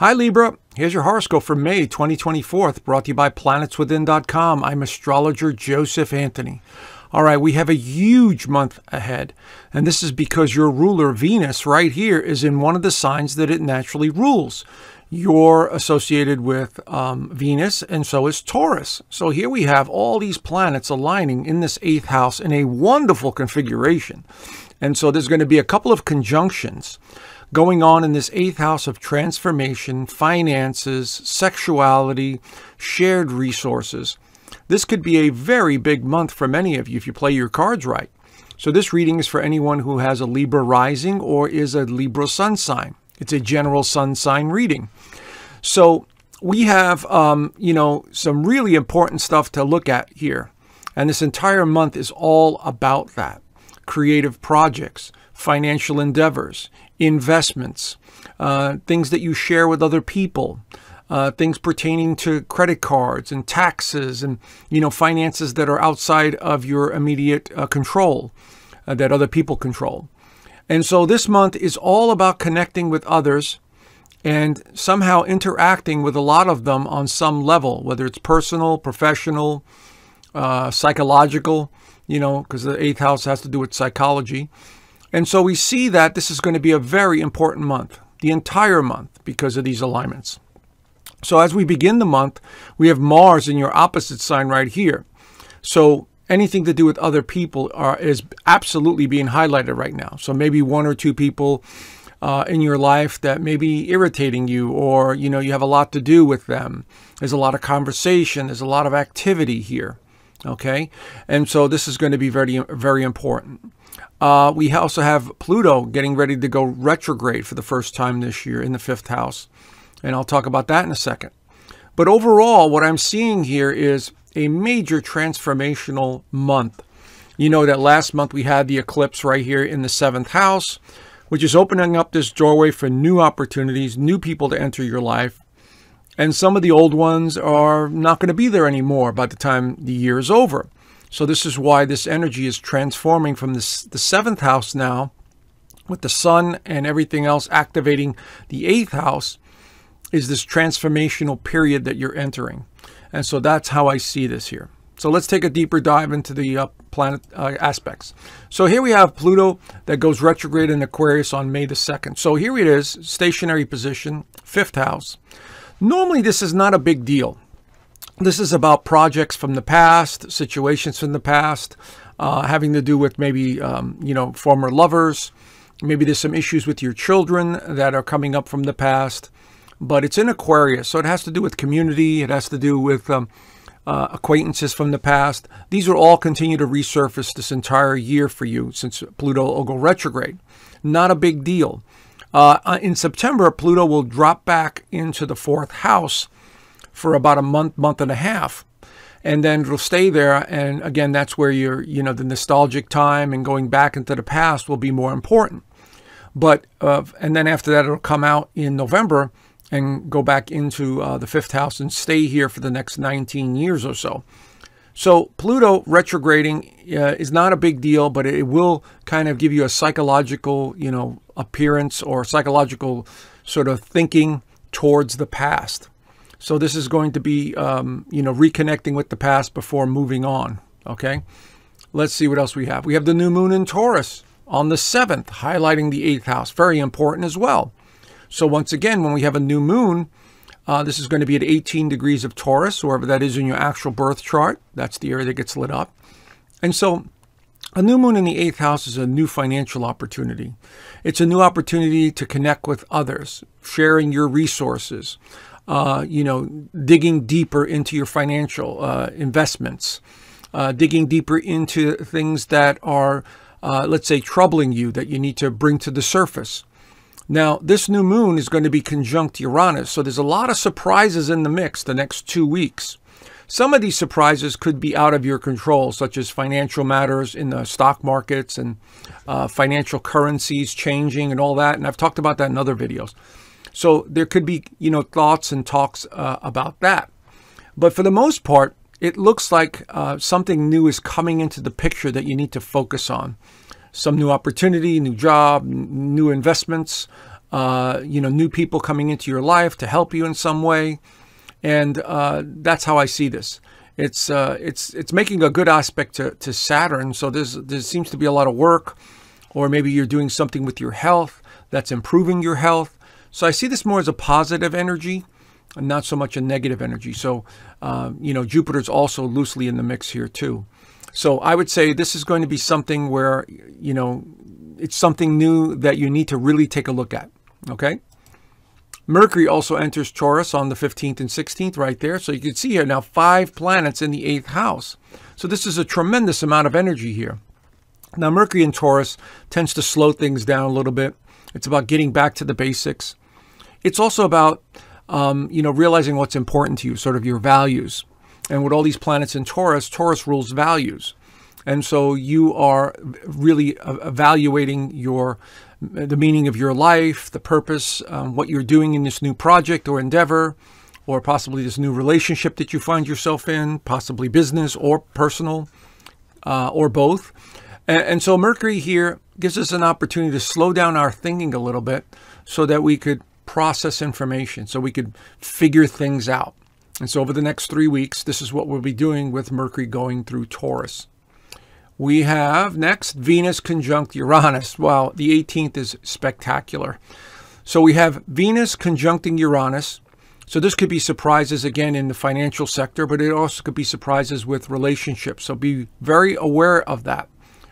Hi Libra, here's your horoscope for May 2024, brought to you by planetswithin.com. I'm astrologer Joseph Anthony. All right, we have a huge month ahead, and this is because your ruler, Venus, right here, is in one of the signs that it naturally rules. You're associated with um, Venus, and so is Taurus. So here we have all these planets aligning in this eighth house in a wonderful configuration. And so there's going to be a couple of conjunctions going on in this eighth house of transformation, finances, sexuality, shared resources. This could be a very big month for many of you if you play your cards right. So this reading is for anyone who has a Libra rising or is a Libra sun sign. It's a general sun sign reading. So we have, um, you know, some really important stuff to look at here. And this entire month is all about that. Creative projects, financial endeavors, investments, uh, things that you share with other people, uh, things pertaining to credit cards and taxes and you know finances that are outside of your immediate uh, control, uh, that other people control. And so this month is all about connecting with others and somehow interacting with a lot of them on some level, whether it's personal, professional, uh, psychological, you know, because the eighth house has to do with psychology. And so we see that this is going to be a very important month, the entire month, because of these alignments. So as we begin the month, we have Mars in your opposite sign right here. So anything to do with other people are, is absolutely being highlighted right now. So maybe one or two people uh, in your life that may be irritating you or, you know, you have a lot to do with them. There's a lot of conversation. There's a lot of activity here. Okay. And so this is going to be very, very important. Uh, we also have Pluto getting ready to go retrograde for the first time this year in the fifth house. And I'll talk about that in a second. But overall, what I'm seeing here is a major transformational month. You know that last month we had the eclipse right here in the seventh house, which is opening up this doorway for new opportunities, new people to enter your life. And some of the old ones are not going to be there anymore by the time the year is over. So this is why this energy is transforming from this, the seventh house now, with the sun and everything else activating the eighth house, is this transformational period that you're entering. And so that's how I see this here. So let's take a deeper dive into the uh, planet uh, aspects. So here we have Pluto that goes retrograde in Aquarius on May the 2nd. So here it is, stationary position, fifth house. Normally this is not a big deal. This is about projects from the past, situations from the past, uh, having to do with maybe, um, you know, former lovers. Maybe there's some issues with your children that are coming up from the past. But it's in Aquarius, so it has to do with community. It has to do with um, uh, acquaintances from the past. These will all continue to resurface this entire year for you since Pluto will go retrograde. Not a big deal. Uh, uh in September, Pluto will drop back into the fourth house for about a month, month and a half. And then it'll stay there. And again, that's where your, you know, the nostalgic time and going back into the past will be more important. But, uh, and then after that, it'll come out in November and go back into uh, the fifth house and stay here for the next 19 years or so. So Pluto retrograding uh, is not a big deal, but it will kind of give you a psychological, you know, appearance or psychological sort of thinking towards the past. So this is going to be, um, you know, reconnecting with the past before moving on. Okay. Let's see what else we have. We have the new moon in Taurus on the 7th, highlighting the 8th house. Very important as well. So once again, when we have a new moon, uh, this is going to be at 18 degrees of Taurus, wherever that is in your actual birth chart. That's the area that gets lit up. And so a new moon in the eighth house is a new financial opportunity. It's a new opportunity to connect with others, sharing your resources, uh, you know, digging deeper into your financial uh, investments, uh, digging deeper into things that are, uh, let's say, troubling you that you need to bring to the surface. Now, this new moon is going to be conjunct Uranus, so there's a lot of surprises in the mix the next two weeks. Some of these surprises could be out of your control, such as financial matters in the stock markets and uh, financial currencies changing and all that. And I've talked about that in other videos. So there could be, you know, thoughts and talks uh, about that. But for the most part, it looks like uh, something new is coming into the picture that you need to focus on. Some new opportunity, new job, new investments, uh, you know, new people coming into your life to help you in some way. And uh, that's how I see this. It's uh, it's it's making a good aspect to, to Saturn. So there's there seems to be a lot of work, or maybe you're doing something with your health that's improving your health. So I see this more as a positive energy, and not so much a negative energy. So uh, you know, Jupiter's also loosely in the mix here too. So I would say this is going to be something where you know it's something new that you need to really take a look at. Okay. Mercury also enters Taurus on the 15th and 16th right there. So you can see here now five planets in the eighth house. So this is a tremendous amount of energy here. Now Mercury in Taurus tends to slow things down a little bit. It's about getting back to the basics. It's also about um, you know realizing what's important to you, sort of your values. And with all these planets in Taurus, Taurus rules values. And so you are really evaluating your the meaning of your life, the purpose, um, what you're doing in this new project or endeavor, or possibly this new relationship that you find yourself in, possibly business or personal, uh, or both. And, and so Mercury here gives us an opportunity to slow down our thinking a little bit so that we could process information, so we could figure things out. And so over the next three weeks, this is what we'll be doing with Mercury going through Taurus. We have next Venus conjunct Uranus. Well, the 18th is spectacular. So we have Venus conjuncting Uranus. So this could be surprises again in the financial sector, but it also could be surprises with relationships. So be very aware of that.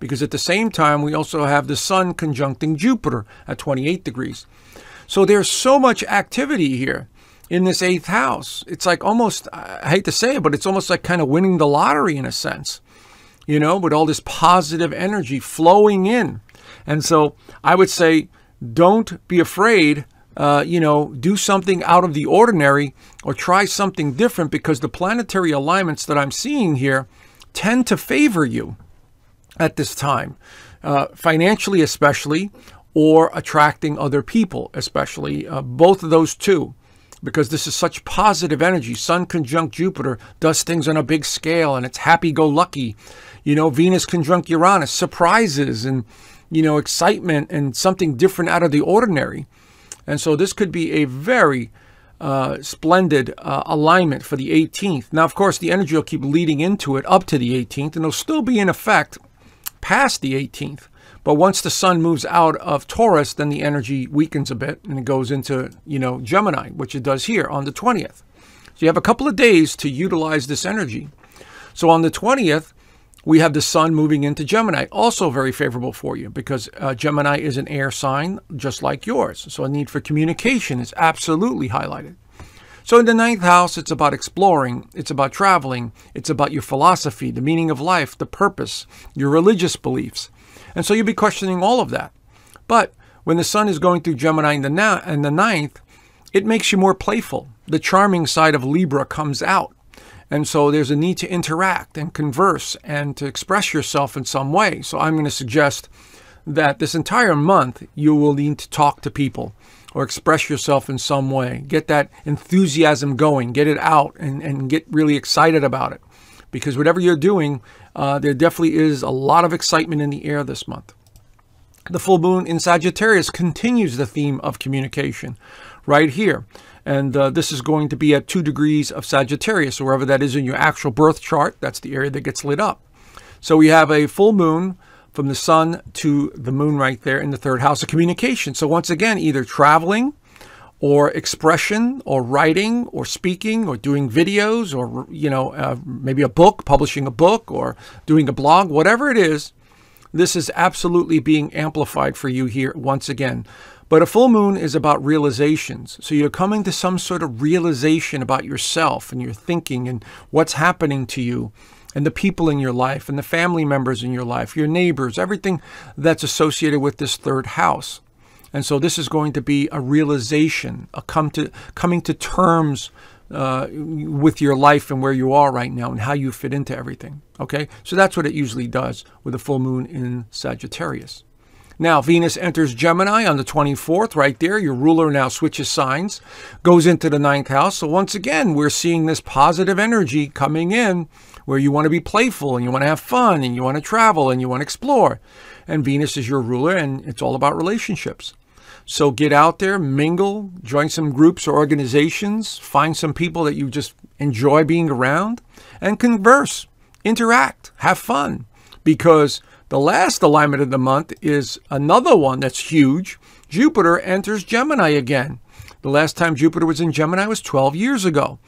Because at the same time, we also have the Sun conjuncting Jupiter at 28 degrees. So there's so much activity here in this eighth house. It's like almost, I hate to say it, but it's almost like kind of winning the lottery in a sense you know, with all this positive energy flowing in. And so I would say, don't be afraid. Uh, you know, do something out of the ordinary or try something different because the planetary alignments that I'm seeing here tend to favor you at this time, uh, financially, especially, or attracting other people, especially. Uh, both of those two because this is such positive energy. Sun conjunct Jupiter does things on a big scale and it's happy go lucky. You know, Venus conjunct Uranus, surprises and, you know, excitement and something different out of the ordinary. And so this could be a very uh, splendid uh, alignment for the 18th. Now, of course, the energy will keep leading into it up to the 18th, and it'll still be in effect past the 18th. But once the sun moves out of Taurus, then the energy weakens a bit and it goes into, you know, Gemini, which it does here on the 20th. So you have a couple of days to utilize this energy. So on the 20th, we have the sun moving into Gemini, also very favorable for you because uh, Gemini is an air sign just like yours. So a need for communication is absolutely highlighted. So in the ninth house, it's about exploring, it's about traveling, it's about your philosophy, the meaning of life, the purpose, your religious beliefs. And so you'll be questioning all of that. But when the sun is going through Gemini in the, na- the ninth, it makes you more playful. The charming side of Libra comes out. And so there's a need to interact and converse and to express yourself in some way. So I'm going to suggest that this entire month you will need to talk to people or express yourself in some way. Get that enthusiasm going, get it out, and, and get really excited about it. Because whatever you're doing, uh, there definitely is a lot of excitement in the air this month. The full moon in Sagittarius continues the theme of communication right here. And uh, this is going to be at 2 degrees of Sagittarius, wherever that is in your actual birth chart. That's the area that gets lit up. So we have a full moon from the sun to the moon right there in the third house of communication. So once again, either traveling or expression or writing or speaking or doing videos or you know uh, maybe a book publishing a book or doing a blog whatever it is this is absolutely being amplified for you here once again. But a full moon is about realizations. So you're coming to some sort of realization about yourself and your thinking and what's happening to you and the people in your life and the family members in your life your neighbors everything that's associated with this third house and so this is going to be a realization, a come to coming to terms uh, with your life and where you are right now and how you fit into everything. Okay, so that's what it usually does with a full moon in Sagittarius. Now, Venus enters Gemini on the 24th, right there. Your ruler now switches signs, goes into the ninth house. So, once again, we're seeing this positive energy coming in where you want to be playful and you want to have fun and you want to travel and you want to explore. And Venus is your ruler, and it's all about relationships. So get out there, mingle, join some groups or organizations, find some people that you just enjoy being around, and converse, interact, have fun. Because the last alignment of the month is another one that's huge. Jupiter enters Gemini again. The last time Jupiter was in Gemini was 12 years ago.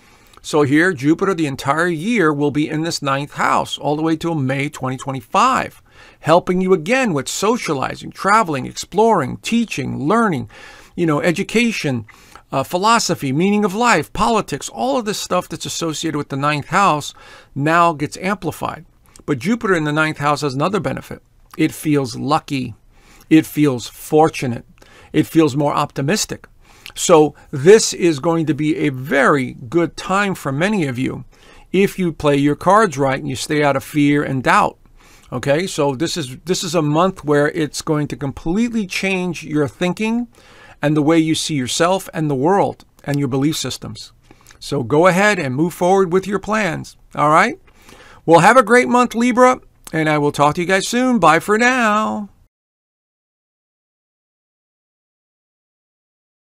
So here, Jupiter, the entire year, will be in this ninth house all the way till May 2025, helping you again with socializing, traveling, exploring, teaching, learning, you know, education, uh, philosophy, meaning of life, politics, all of this stuff that's associated with the ninth house now gets amplified. But Jupiter in the ninth house has another benefit. It feels lucky. It feels fortunate. It feels more optimistic. So this is going to be a very good time for many of you if you play your cards right and you stay out of fear and doubt. Okay, so this is this is a month where it's going to completely change your thinking and the way you see yourself and the world and your belief systems. So go ahead and move forward with your plans. All right? Well, have a great month, Libra, and I will talk to you guys soon. Bye for now.